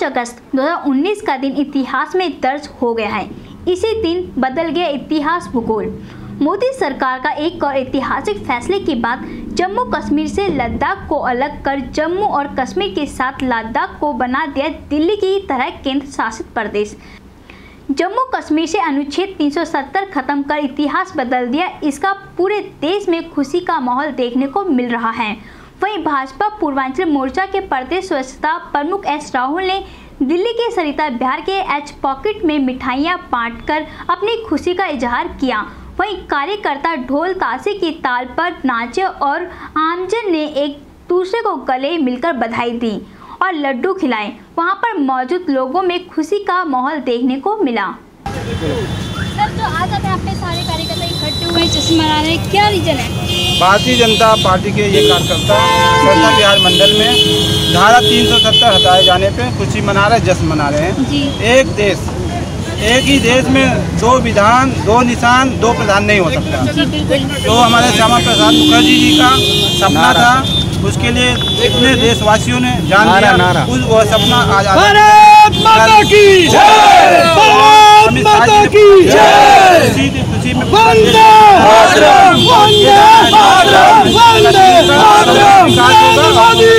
5 अगस्त 2019 का दिन इतिहास में दर्ज हो गया है। इसी दिन बदल गया इतिहास भूगोल। मोदी सरकार का एक और ऐतिहासिक फैसले के बाद जम्मू कश्मीर से लद्दाख को अलग कर जम्मू और कश्मीर के साथ लद्दाख को बना दिया दिल्ली की तरह केंद्र शासित प्रदेश। जम्मू कश्मीर से अनुच्छेद 370 खत्म कर इतिहास बदल दिया। इसका पूरे देश में खुशी का माहौल देखने को मिल रहा है। वहीं भाजपा पूर्वांचल मोर्चा के प्रदेश स्वच्छता प्रमुख एस राहुल ने दिल्ली के सरिता बिहार के एच पॉकेट में मिठाइयाँ बांटकर अपनी खुशी का इजहार किया। वहीं कार्यकर्ता ढोल ताशे की ताल पर नाचे और आमजन ने एक दूसरे को गले मिलकर बधाई दी और लड्डू खिलाए। वहाँ पर मौजूद लोगों में खुशी का माहौल देखने को मिला। सर तो आज यहाँ सारे कार्यकर्ता इकट्ठे हुए हैं जश्न मना रहे हैं। क्या रीजन है? भारतीय जनता पार्टी के ये कार्यकर्ता सरदार बिहार मंडल में धारा 370 हटाए जाने पे खुशी मना रहे जश्न मना रहे हैं। एक देश एक ही देश में दो विधान दो निशान दो प्रधान नहीं हो सकता। तो हमारे श्यामा प्रसाद मुखर्जी जी का सपना था उसके लिए इतने देशवासियों ने जान दिया उस वो सपना आज भारत माता की खुशी खुशी में वंदे मातरम वंदे मातरम वंदे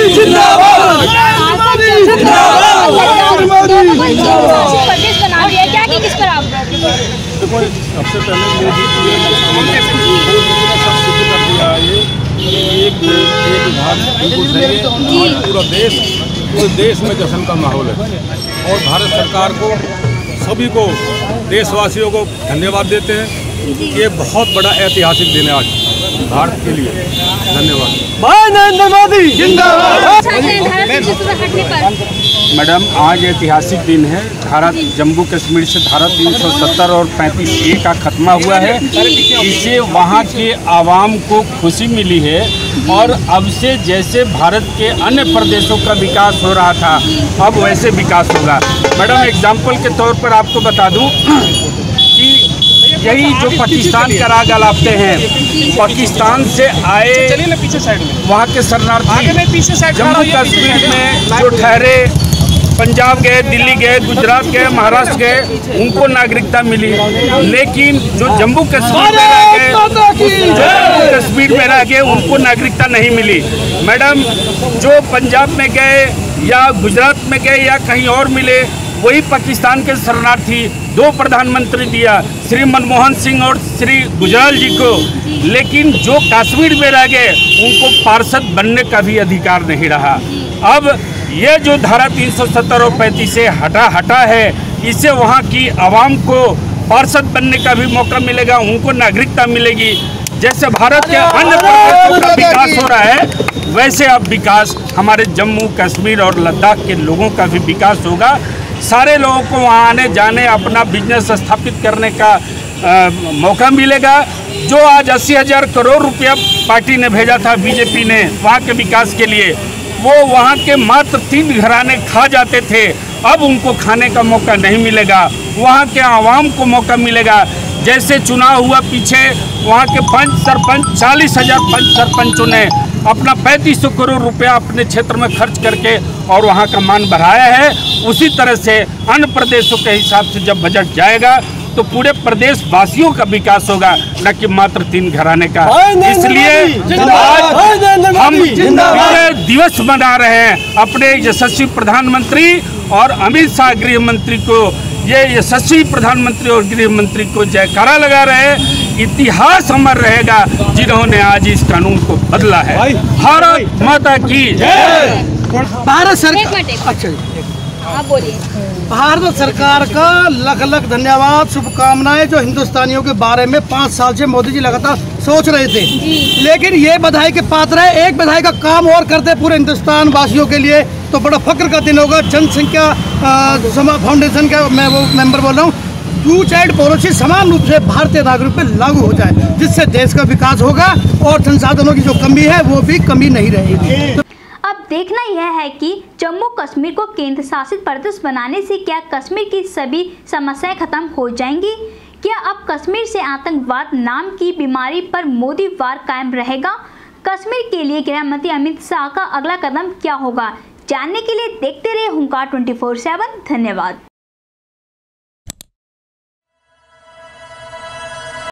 मातरम प्रदेश बना दिया क्या की किस पर आप देखो सबसे पहले एक एक विभाग बिल्कुल सही है पूरा देश पूरे देश में जश्न का माहौल है और भारत सरकार को सभी को देशवासियों को धन्यवाद देते हैं। ये बहुत बड़ा ऐतिहासिक दिन है आज भारत के लिए। धन्यवाद। अच्छा धारा तीन सौ सत्तर हटने पर। मैडम आज ऐतिहासिक दिन है। धारा जम्मू कश्मीर से धारा 370 और 35 ए का खत्मा हुआ है। इससे वहाँ के आवाम को खुशी मिली है और अब से जैसे भारत के अन्य प्रदेशों का विकास हो रहा था अब वैसे विकास होगा। मैडम एग्ज़ाम्पल के तौर पर आपको बता दूँ कि यही जो पाकिस्तान का राग अलापते हैं। पाकिस्तान से आए पीछे साइड में। वहाँ के शरणार्थी। जम्मू कश्मीर में जो ठहरे पंजाब गए दिल्ली गए गुजरात गए महाराष्ट्र गए उनको नागरिकता मिली। लेकिन जो जम्मू कश्मीर में रह गए जो जम्मू कश्मीर में रह गए उनको नागरिकता नहीं मिली। मैडम जो पंजाब में गए या गुजरात में गए या कहीं और मिले वही पाकिस्तान के शरणार्थी दो प्रधानमंत्री दिया श्री मनमोहन सिंह और श्री गुजराल जी को। लेकिन जो कश्मीर में रह गए उनको पार्षद बनने का भी अधिकार नहीं रहा। अब ये जो धारा 370 और 35 से हटा हटा है इससे वहाँ की आवाम को पार्षद बनने का भी मौका मिलेगा उनको नागरिकता मिलेगी। जैसे भारत के अन्य प्रदेशों का विकास हो रहा है वैसे अब विकास हमारे जम्मू कश्मीर और लद्दाख के लोगों का भी विकास होगा। सारे लोगों को वहाँ आने जाने अपना बिज़नेस स्थापित करने का अ, मौका मिलेगा। जो आज अस्सी हज़ार करोड़ रुपया पार्टी ने भेजा था बीजेपी ने वहाँ के विकास के लिए वो वहाँ के मात्र तीन घराने खा जाते थे। अब उनको खाने का मौका नहीं मिलेगा। वहाँ के आवाम को मौका मिलेगा। जैसे चुनाव हुआ पीछे वहाँ के पंच सरपंच चालीस हज़ार पंच सरपंचों ने अपना पैंतीस सौ करोड़ रुपया अपने क्षेत्र में खर्च करके और वहाँ का मान बढ़ाया है। उसी तरह से अन्य प्रदेशों के हिसाब से जब बजट जाएगा तो पूरे प्रदेश वासियों का विकास होगा न कि मात्र तीन घराने का। इसलिए आज हम दिवस मना रहे हैं। अपने यशस्वी प्रधानमंत्री और अमित शाह गृह मंत्री को ये यशस्वी प्रधानमंत्री और गृह मंत्री को जयकारा लगा रहे हैं। इतिहास अमर रहेगा जिन्होंने आज इस कानून को बदला है। भारत माता की भारत सरकार अच्छा आप बोलिए। भारत सरकार का लख लख धन्यवाद शुभकामनाएँ जो हिंदुस्तानियों के बारे में पाँच साल से मोदी जी लगातार सोच रहे थे। लेकिन ये बधाई के पात्र है एक बधाई का काम और करते पूरे हिंदुस्तान वासियों के लिए। तो बड़ा फक्र का दिन होगा जनसंख्या फाउंडेशन का मैं वो मेंबर बोल रहा हूँ। टू चाइल्ड पॉलिसी समान रूप से भारतीय नागरिक पर लागू हो जाए, जिससे देश का विकास होगा और संसाधनों की जो कमी है, वो भी कमी नहीं रहेगी। अब देखना यह है कि जम्मू कश्मीर को केंद्र शासित प्रदेश बनाने से क्या कश्मीर की सभी समस्याएँ खत्म हो जाएँगी? क्या अब कश्मीर से आतंकवाद नाम की बीमारी पर मोदी वार कायम रहेगा? कश्मीर के लिए गृह मंत्री अमित शाह का अगला कदम क्या होगा? जानने के लिए देखते रहे हुंकार ट्वेंटी धन्यवाद।